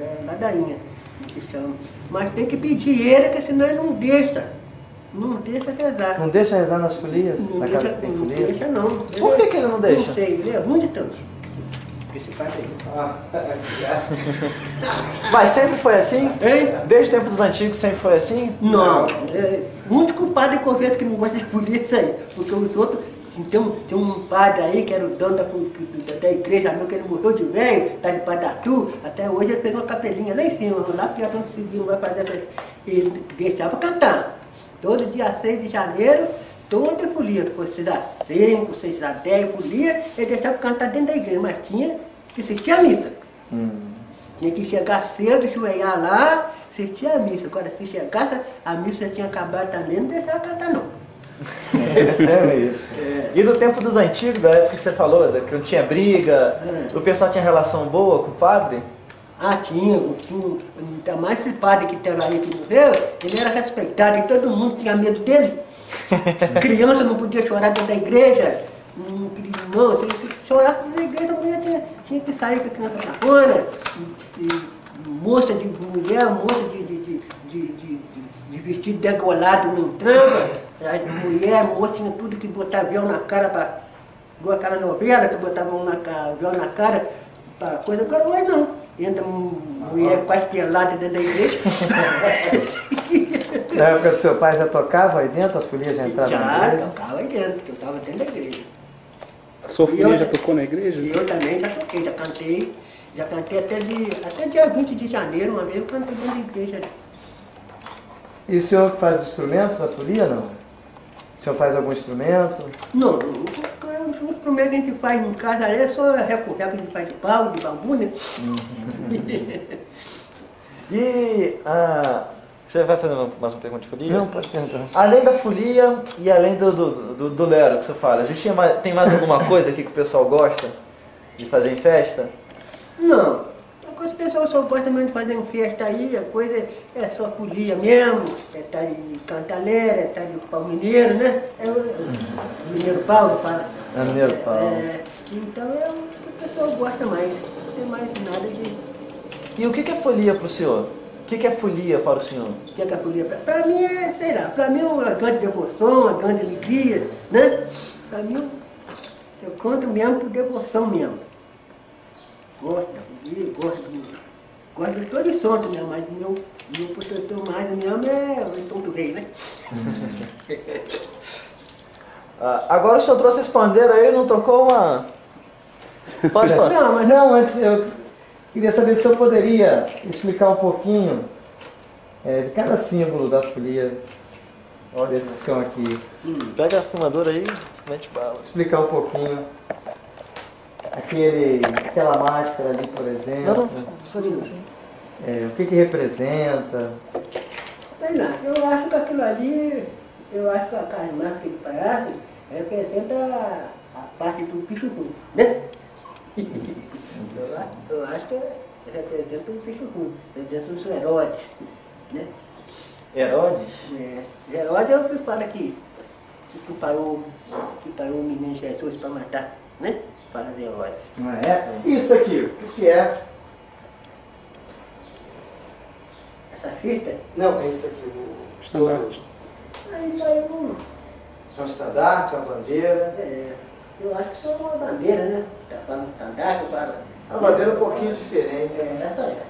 É ladainha, que chama. Mas tem que pedir ele, que senão ele não deixa. Não deixa rezar. Não deixa rezar nas folias? Não na deixa, casa que tem não folia? deixa não. Por que, que ele não deixa? Não sei, ele é ruim de tanto. Esse padre aí. Ah, Mas sempre foi assim? Hein? Desde o tempo dos antigos sempre foi assim? Não, é, muito culpado de conversa que não gosta de polícia aí, porque os outros, tem um, tem um padre aí que era o dono da, da, igreja, meu, que ele morreu de velho, tá de Padatu, até hoje ele fez uma capelinha lá em cima, lá porque a gente civil vai fazer, ele deixava cantar. Todo dia 6 de janeiro, toda folia, fosse a 5, seja a 10 folia, ele deixava cantar dentro da igreja, mas tinha que assistir a missa. Hum. Tinha que chegar cedo, joelhar lá, assistir a missa. Agora, se chegasse, a missa tinha acabado também, não deixava cantar não. É isso. E do tempo dos antigos, da época que você falou, que não tinha briga, É. o pessoal tinha relação boa com o padre? Ah, tinha, tinha, ainda mais esse padre que teve aí que morreu, ele era respeitado e todo mundo tinha medo dele. Criança não podia chorar dentro da igreja, não, queria- não se, se chorasse dentro da igreja, a mulher tinha, tinha que sair com a criança na rua, e, e moça de mulher, moça de, de, de, de, de, vestido degolado não entrava, as mulher, moça tinha tudo que botar véu na cara para igual aquela novela que botava um na, véu na cara, pra coisa, agora hoje não. Entra mulher quase pelada dentro da igreja. Na época do seu pai já tocava aí dentro, a folia já entrava na já igreja? tocava aí dentro, que eu estava dentro da igreja. A sua filha eu- já tocou na igreja? E eu também já toquei, já cantei, já cantei até, de, até dia 20 de janeiro, uma vez eu cantei dentro da igreja. E o senhor que faz os instrumentos da folia, não? O senhor faz algum instrumento? Não, o, o, o instrumento que a gente faz em casa é só reco-reco, a gente faz de pau, de bambu, né? E ah, você vai fazer mais uma pergunta de folia? Não, pode perguntar. Além da folia e além do, do, do, do Lero que você fala, existia mais, tem mais alguma coisa aqui que o pessoal gosta de fazer em festa? Não. A coisa que o pessoal só gosta mesmo de fazer festa aí, a coisa é só folia mesmo, é tá de cantalera, é tá de pau mineiro, né? É o, o mineiro pau, fala. É mineiro pau. É, então é o que o pessoal gosta mais. Não tem mais nada de. E o que é folia para o senhor? O que que é folia para o senhor? que é que a folia pra mim é, sei lá, pra mim é uma grande devoção, uma grande alegria, né? Pra mim, eu conto mesmo por devoção mesmo. Gosto da folia, gosto do. Gosto de todo santo mesmo, mas meu, meu protetor mais mesmo é o do Rei, né? Ah, agora o senhor trouxe esse pandeiro aí e não tocou uma... Pode falar. Não, mas Não, antes eu queria saber se eu poderia explicar um pouquinho é, de cada símbolo da folia desses que estão aqui. Pega a filmadora aí, mete bala. Explicar um pouquinho aquele, aquela máscara ali, por exemplo. Não, não. É, o que, que representa? Sei lá, eu acho que aquilo ali, eu acho que a carimata que ele parece representa a, a parte do bicho ruim, né? eu, acho, eu acho que representa o bicho ruim, representa os Herodes, né? Herodes? É, Herodes é o que fala que, que, que parou, que parou o menino Jesus para matar, né? Fala de Herodes. Não é? Isso aqui, o que, é? Essa fita, Não, é isso aqui. O Estandarte. ah, isso aí não. É um estandarte, uma bandeira. É, eu acho que só uma bandeira, né? Tá falando estandarte, fala. Uma bandeira um pouquinho diferente. É, essa é.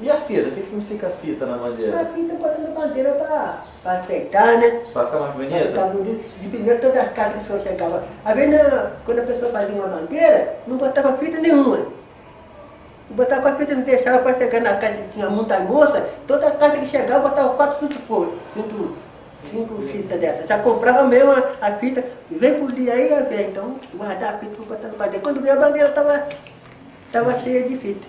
E a fita? O que significa fita na bandeira? Aqui tá botando bandeira para enfeitar, né? Pra ficar mais bonita? ficar bonito. De primeiro todas as casas que o senhor chegava. Às vezes, na- quando a pessoa fazia uma bandeira, não botava fita nenhuma. Botava a fita, não deixava para chegar na casa que tinha muita moça, toda casa que chegava botava quatro, cinco folhas, cinco, cinco fitas dessas. Já comprava mesmo a, a fita, vem por dia aí, falei, então guardar a fita para botar no bandeira. Quando veio a bandeira estava tava cheia de fita.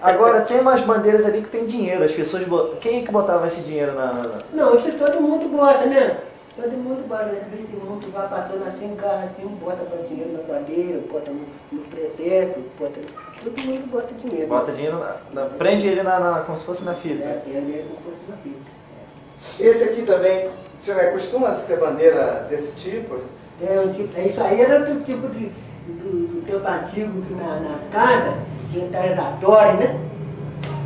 Agora tem umas bandeiras ali que tem dinheiro. As pessoas. Quem é que botava esse dinheiro na. na- Não, isso todo mundo bota, né? Todo mundo bota, às vezes o mundo vai passando assim, carro assim, bota para dinheiro na bandeira, bota no, no presépio, bota. Todo mundo bota dinheiro. Bota dinheiro na. na- prende ele na, na- como se fosse na fita. É, tem mesmo coisa na fita. Esse aqui também, o senhor é, costuma ter bandeira desse tipo? É, tipo- é, isso aí era do tipo de, do, do tempo antigo que na, nas casas tinha relatório, né?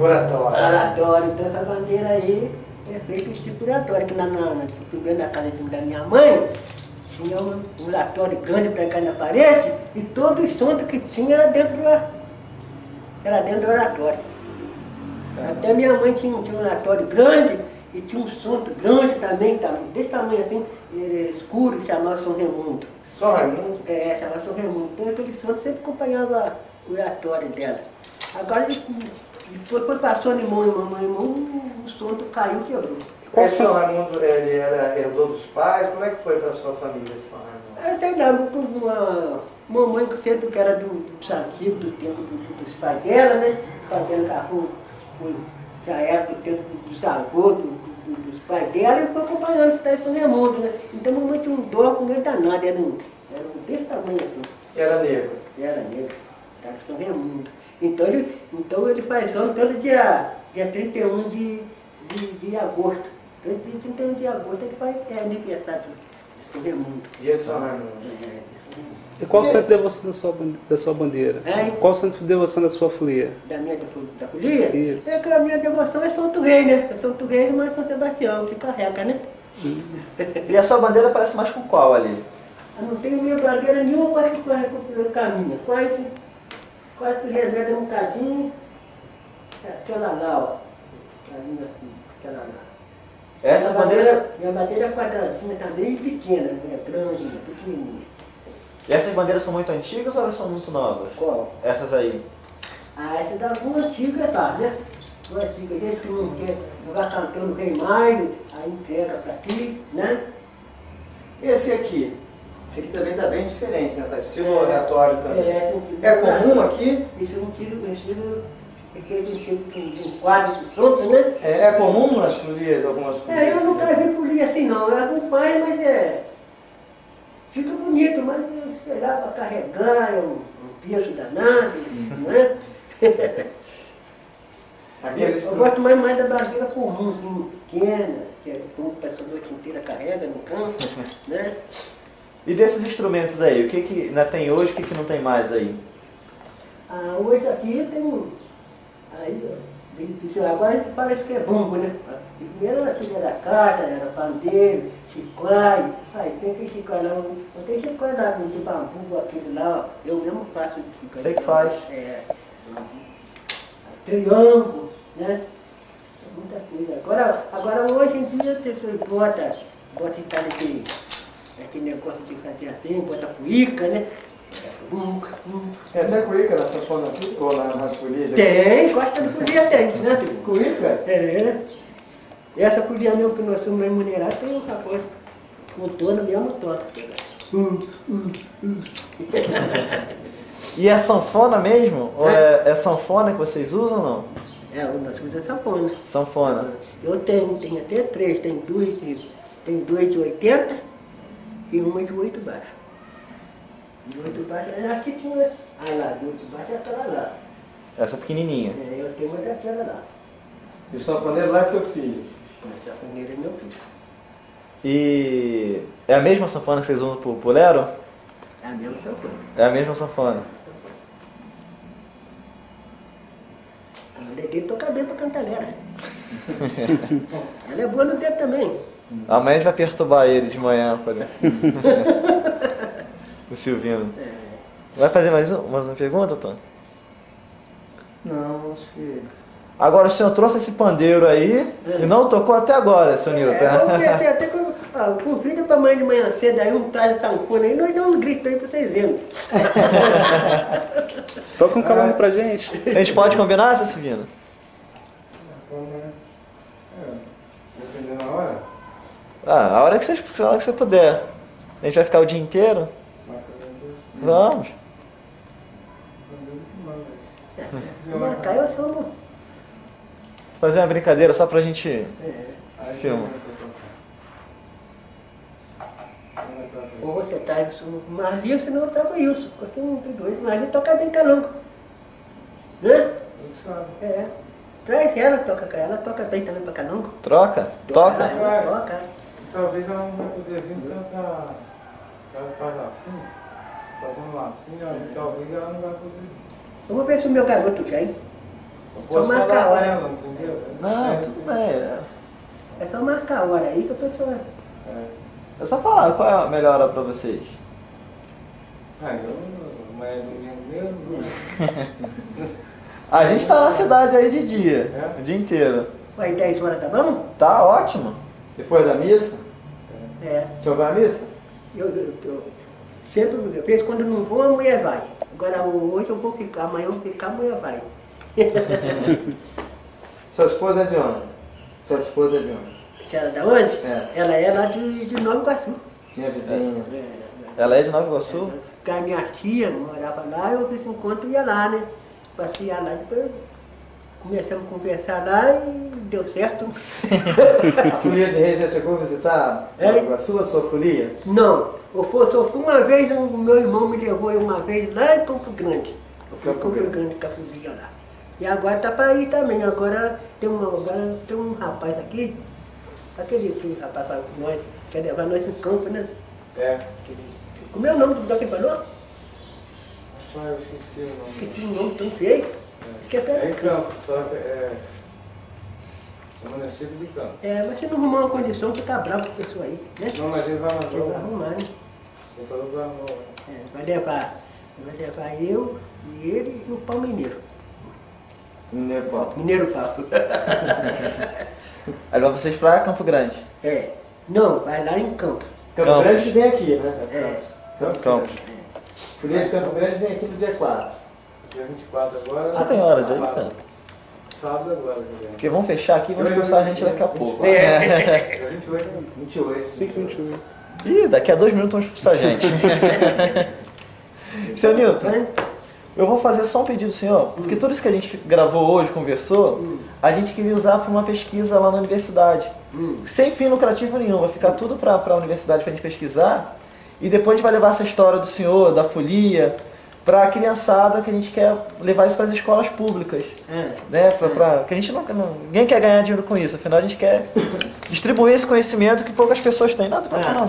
Oratório. Oratório. Então essa bandeira aí é feita tipo oratório, que na, na, na, primeiro na casa da minha mãe tinha um, um oratório grande para cá na parede e todo o som que tinha era dentro do, era dentro do oratório. Até minha mãe tinha, um- tinha um oratório grande e tinha um som grande também, desse tamanho assim, escuro, chamava São Raimundo. Só Raimundo? É, chamava São Raimundo. Então aquele som sempre acompanhava oratório dela. Agora, depois quando passou de mão em mão, mão em mão, o som caiu e quebrou. Qual Esse São Raimundo, ele era herdou dos pais? Como é que foi para sua família esse São Raimundo? Eu sei lá, com uma mamãe que sempre que era do, dos antigos, do tempo do- dos pais dela, né? O pai dela carro foi, já era do tempo dos avôs, do, do- dos pais dela, e foi acompanhando esse São Raimundo, né? Então a mamãe tinha um dó com ele danado, era um, era um desse tamanho assim. Era negro. Era negro, tá com São Raimundo. Então ele, então ele faz ano todo dia, dia 31 de, de, de agosto. Então, dia 31 de agosto ele faz é, aniversário de São Raimundo. Dia de São Raimundo. É, São Raimundo. E qual o centro de devoção da sua, da sua bandeira? É. Qual o centro de devoção da sua folia? da minha da folia, Isso. é que a minha devoção é Santo Rei, né? É Santo Rei, mas São Sebastião, que carrega, né? E a sua bandeira parece mais com qual ali? Eu não tenho minha bandeira nenhuma quase que corre com caminho. Quase, quase que remeda um cadinho. É aquela lá, ó. Aquela lá. Essa minha bandeira, Minha bandeira é quadradinha também e pequena, não é grande, não é pequenininha. essas bandeiras são muito antigas ou elas são muito novas? Qual? Essas aí. Ah, essa da rua antiga tá, né? Rua antiga, esse que não quer jogar cantando não tem mais, aí entrega pra ti, né? Esse aqui. Esse aqui também está bem diferente, né? Tá estilo É. oratório também. É, esse É comum aqui? Isso é um tiro, um tiro, aquele quadro de solto, né? É, é comum nas folias, algumas folias? É, eu nunca vi polir assim não, eu acompanho, mas é. Fica bonito, mas sei lá, para carregar, é um, um peso danado, não é? Aqueles Eu gosto mais, mais da bandeira comum, assim, pequena, que é como o noite inteira carrega no campo, né? E desses instrumentos aí, o que, que ainda tem hoje, o que, que não tem mais aí? Ah, hoje aqui tem um. Aí, ó, agora a gente parece que é bumbo, né? Primeiro era tudo era casa, era pandeiro, chiclai, aí tem que chiclai lá, não tem chiclai lá de bambu, aquele lá, ó, eu mesmo faço de chiclai. Você que faz. É, triângulo, né? É Muita coisa. Agora, agora hoje em dia a pessoa bota, bota em casa aquele, aquele negócio de fazer assim, bota cuíca, né? Tem até cuíca na sanfona aqui, ou na, nas folias aqui? Tem, gosta de folia tem, né? Cuíca? É. Essa folia mesmo que nós somos remunerados tem um rapaz com todo mesmo. Hum, hum, hum. E é sanfona mesmo? Ou é, é sanfona que vocês usam ou não? É, nós usamos sanfona. Sanfona. Eu tenho, tenho até três, tem duas, de- tem duas de 80 e uma de 8 baixo. De 8 baixo, é aqui tinha. Ah lá, de 8 baixo é aquela lá. Essa pequenininha. É, eu tenho uma daquela lá. E o sanfoneiro lá é seu filho? A primeira é meu filho. E é a mesma sanfona que vocês usam pro, pro Lero? É a mesma sanfona. É a mesma sanfona. A mulher dele toca bem pra cantalera. Ela é boa no dedo também. Amanhã a gente vai perturbar ele de manhã, falei. o Silvino. Vai fazer mais, um, mais uma pergunta, Tom? Não, acho que... Agora o senhor trouxe esse pandeiro aí e não tocou até agora, seu Nilton. É, eu pensei até que eu ah, convida pra mãe de manhã cedo aí, um traz sanfona aí, nós damos um grito aí pra vocês verem. Toca um cavalo pra gente. A gente pode combinar, seu Silvino? Dependendo da hora. Ah, a hora que você, a hora que você puder. A gente vai ficar o dia inteiro? Vamos. Eu sou amor. Fazer uma brincadeira só pra gente. Filma. Ou você traz o Marlinho, senão eu trago isso. Porque um tem dois. Marlinho toca bem calongo. Né? É. Traz ela, toca com ela, toca bem também pra calongo. Troca? Toca? Ela toca. Talvez ela não vai poder vir cantar. Ela faz assim, fazendo lacinho, aí talvez ela não vai poder vir. Eu vou ver se o meu garoto? Não Só marcar a hora. ela, entendeu? Não, É, tudo bem. É, É só marcar a hora aí que a pessoa. É. é só falar qual é a melhor hora pra vocês. Ah, eu, amanhã é domingo mesmo. A gente tá na cidade aí de dia, É? o dia inteiro. Vai 10 horas, tá bom? Tá ótimo. Depois da missa? É. O senhor vai à missa? Eu, eu, eu sempre, eu penso quando não vou, a mulher vai. Agora hoje eu vou ficar, amanhã eu vou ficar, a mulher vai. Sua esposa é de onde? Sua esposa é de onde? Se ela é da onde? É. Ela é lá de, de Nova Iguaçu. Minha vizinha. É. Ela é de Nova Iguaçu? A minha tia morava lá, eu fiz encontro e ia lá, né? Passear lá, depois começamos a conversar lá e deu certo. A folia de reis já chegou a visitar É? A sua folia? Não, eu fui, só fui uma vez, o meu irmão me levou uma vez lá em Campo Grande. Eu fui em Campo Campo Grande. Com a folia lá. E agora tá para ir também. Agora tem, uma, agora tem um rapaz aqui, aquele, aquele rapaz para nós, quer levar nós em campo, né? É. Aquele, como é o nome do que ele falou? Rapaz, eu esqueci o nome. Esqueci o nome tão feio. Esqueci É em campo, só que é. É município de campo. É, mas se não arrumar uma condição, fica bravo com a pessoa aí, né? Não, mas ele vai Ele vai arrumar. arrumar, né? Ele falou que vai arrumar. É, vai levar, vai levar eu e ele e o pau mineiro. Mineiro Paulo. Mineiro pau. Aí vai vocês pra Campo Grande. É. Não, vai lá em campo. Campo Campo. Grande vem aqui, né? É. Campo. Campo. Folia de Campo Grande vem aqui no dia 4. Dia 24 agora. Você tem horas aí, sábado. cara? Sábado agora, Juliano. Porque vão fechar aqui e vão expulsar a gente daqui a pouco. É. Dia 28. 28. 5 21. Ih, daqui a dois minutos vão expulsar a gente. Seu Nilton, Né? eu vou fazer só um pedido, senhor, porque tudo isso que a gente gravou hoje, conversou, a gente queria usar para uma pesquisa lá na universidade. Hum. Sem fim lucrativo nenhum, vai ficar tudo para a universidade para a gente pesquisar. E depois a gente vai levar essa história do senhor, da folia, para a criançada que a gente quer levar isso para as escolas públicas. É. Né? Pra, pra- que a gente não, não- ninguém quer ganhar dinheiro com isso, afinal a gente quer distribuir esse conhecimento que poucas pessoas têm. Não, não, É. não.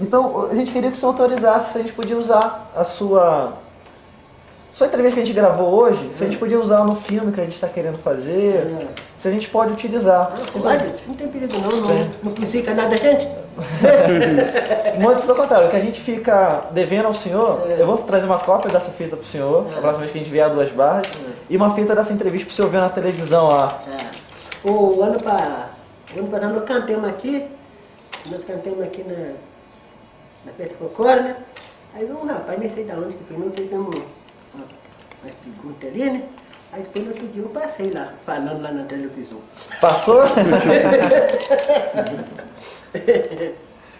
Então a gente queria que o senhor autorizasse se a gente podia usar a sua. Sua entrevista que a gente gravou hoje, se a gente podia usar no filme que a gente está querendo fazer, É. se a gente pode utilizar. Ah, pode, não tem perigo não, não, não precisa nada, gente. Muito pelo contrário, o que a gente fica devendo ao senhor, eu vou trazer uma cópia dessa fita pro senhor, a próxima vez que a gente vier a duas barras, e uma fita dessa entrevista pro senhor ver na televisão lá. É. O ano, pa, o ano passado nós cantamos aqui, nós cantamos aqui na, na festa folclore, né? Aí um rapaz, nem sei de onde que foi, nós fizemos uma, umas perguntas ali, né? Aí depois no outro dia eu passei lá, falando lá na televisão. Passou?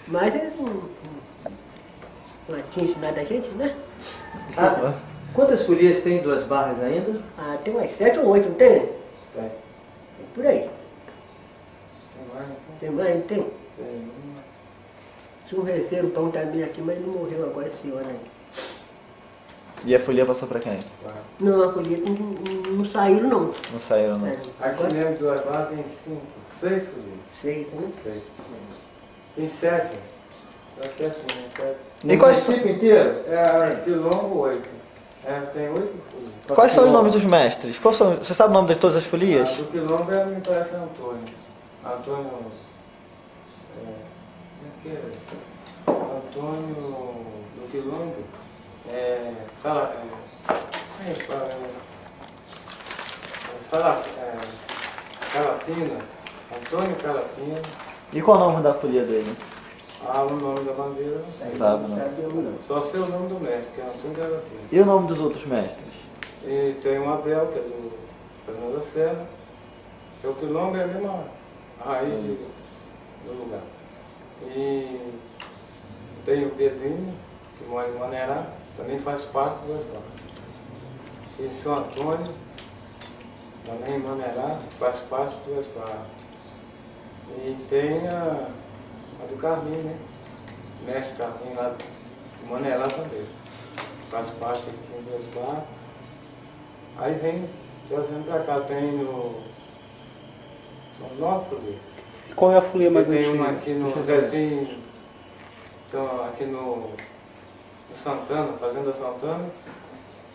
Mas eles não, não, atingem nada a gente, né? Ah, quantas folias tem duas barras ainda? Ah, tem umas sete ou oito, não tem? Tem. É por aí. Tem mais, não tem? Tem mais, não tem? Tem. Tinha um terceiro pão também aqui, mas ele morreu agora esse ano aí. E a folia passou pra quem? Não, a colheita não, não, não saíram não. Não saíram, não. É, Aqui agora, dentro do Arbar tem cinco, seis cozinhas. seis, né? Seis. Tem sete. Tá certo, né? Sete. E No quais, município inteiro? É, quilombo oito. É, tem oito cozinhas. quais são os nomes dos mestres? Qual são, você sabe o nome de todas as folias? Ah, do quilombo é, me parece Antônio. Antônio. É, como é que é? Antônio do quilombo. É. Sala. É, é fala? É, Sala, Calatina. Antônio Calatina. E qual é o nome da folia dele? Ah, o nome da bandeira não sei. Sabe, não? Não. Só sei o nome do médico, que é Antônio Calatina. E o nome dos outros mestres? E tem o Abel, que é do Fernando da Serra. Que é o quilombo é a mesma raiz do lugar. E tem o Pedrinho, que mora em Manerá, também faz parte do Asbar. E São Antônio, também em Manerá, faz parte do Asbar. E tem a, a do Carminho, né? Mestre Carminho lá de Manerá também. Faz parte aqui do Asbar. Aí vem trazendo pra cá, tem no. São nove. E qual é a folia mais tem uma antiga? aqui no Zezinho, então, aqui no, no Santana, Fazenda Santana.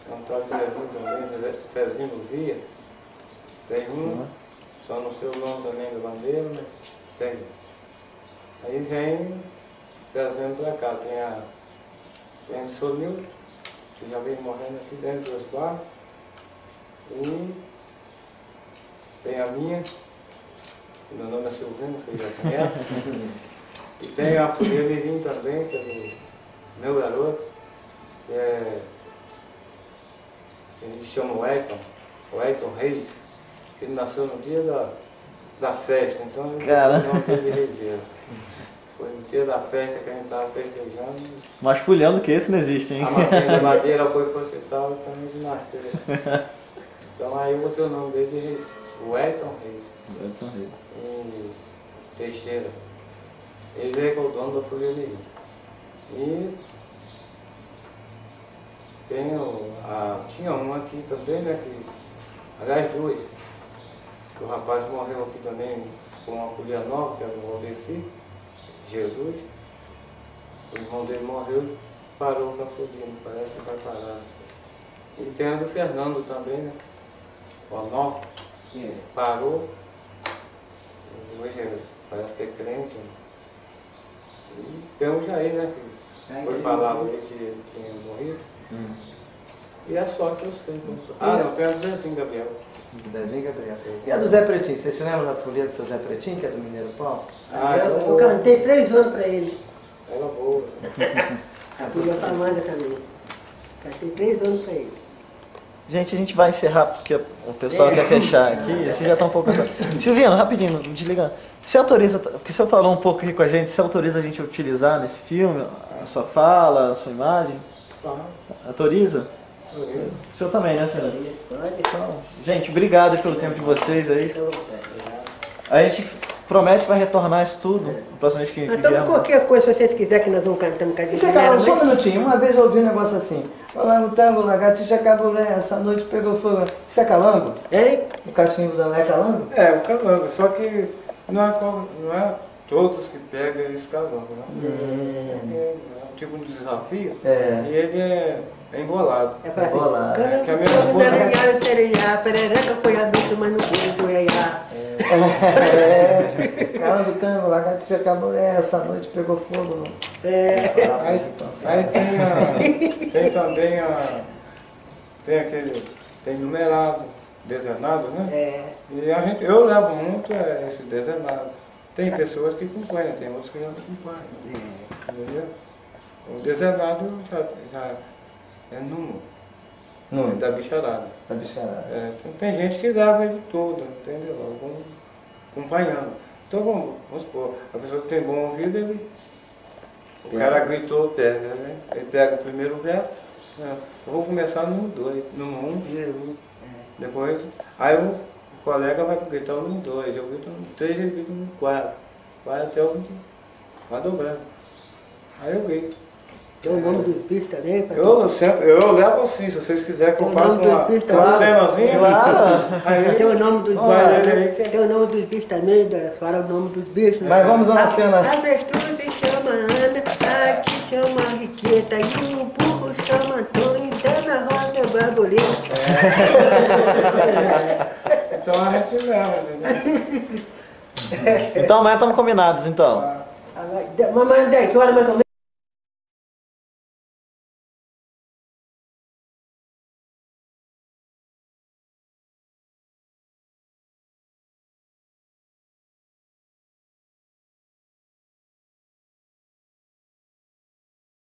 De Zezinho também, Zezinho Luzia. Tem um, só não sei o nome também da bandeira, mas tem. Aí vem trazendo pra cá, tem a. Tem o Sonil, que já vem morrendo aqui dentro dos barcos. E tem a minha, que meu nome é Silvino, você já conhece. e tem a Folia Vivinho também, que é do meu garoto, que é. Ele chama o Elton, o Elton Reis, que ele nasceu no dia da, da festa, então ele não teve reserva. Foi no dia da festa que a gente estava festejando. Mais fulhando que esse não existe, hein? A madrinha da madeira foi pro hospital e também ele nasceu. Então aí eu botei o nome dele, o Elton Reis, em Teixeira. Ele é o dono da Folha Livre. E tenho a, tinha um aqui também, né? Que, aliás, duas. Que o rapaz morreu aqui também com uma folha nova, que era o Aldeci, Jesus. O irmão dele morreu e parou com a folhinha, parece que vai parar. E tem a do Fernando também, né? O Onofre, parou. E Hoje é- parece que é crente. né? E tem o Jair, né? Que foi falado aí que ele tinha morrido. E é só que eu sei. Ah, não, tem a do Zezinho Gabriel. Desenho Gabriel. E a do Zé Pretinho? Você se lembra da folia do seu Zé Pretinho, que é do Mineiro Paulo? Ah, eu, eu cantei três anos pra ele. Ela boa. A Folia Famada também. Cantei três anos pra ele. Gente, a gente vai encerrar porque o pessoal quer fechar aqui. Vocês já estão um pouco. Silviano, rapidinho, desliga. Você autoriza, porque você falou um pouco aqui com a gente, você autoriza a gente a utilizar nesse filme a sua fala, a sua imagem? Autoriza? Beleza. O senhor também, né, senhor? Então, gente, obrigado pelo tempo de vocês aí. A gente promete para retornar isso tudo na próxima vez que Então, qualquer coisa, se vocês quiserem que nós vamos cantar um bocadinho você Nera, só um mas- minutinho. Uma vez eu ouvi um negócio assim. Falando tango, lagartixa, cabulé, essa noite pegou fogo. Isso é calango? Hein? O cachimbo da é calango? É, o calango, só que não é, não é todos que pegam esse calango, né? Porque é um tipo de desafio É. e ele é, é embolado. É pra lá. É que a minha esposa- É. Calango, tango, lagartixa, cabulé, essa noite pegou fogo. Não. É, Aí, aí tem, a, tem também a. Tem aquele. Tem numerado, desenado, né? é, E a gente, eu levo muito é, esse desenado. Tem pessoas que acompanham, tem outros que não acompanham. Entendeu? O desenado já, já é número Não, da bicharada. tá bicharada. É, então tem gente que leva ele todo, entendeu? Algum, acompanhando. Então vamos, vamos supor, a pessoa que tem bom ouvido, ele. O Pega. cara gritou, pega, né? Ele pega o primeiro verso, né? eu vou começar no 2, no 1, um, viu? depois. Aí o, colega vai gritar no 2, eu grito no 3, ele grita no 4. Vai até o 20, vai dobrando. Aí eu grito. Tem o nome dos bichos também. Eu sempre, eu levo assim, se vocês quiserem que eu O faça nome uma, do Espírito, cenazinha. Claro. Tem o nome dos bichos. que- Tem o nome dos bichos também, fala o nome dos bichos. né? Mas vamos a uma cena. A avestruz se chama Ana, aqui chama Riqueta, e o burro chama Antônio, e Dana Rosa é Barboleta. Então a gente leva, entendeu? Então amanhã estamos combinados, então. Mamãe, 10 horas mais ou menos.